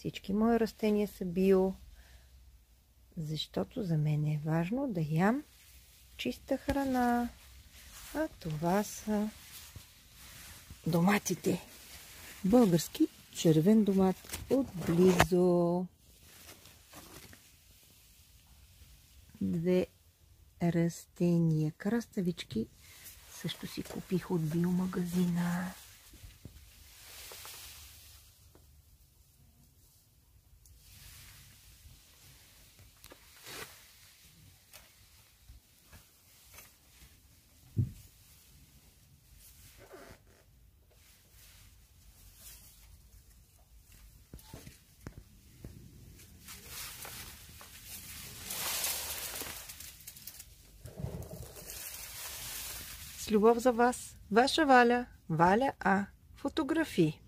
Всички мои растения са био, защото за мен е важно да ям чиста храна. А това са доматите. Български червен домат отблизо. Две растения. Краставички също си купих от биомагазина. Любов за вас. Ваша Валя, Валя А. Фотографии.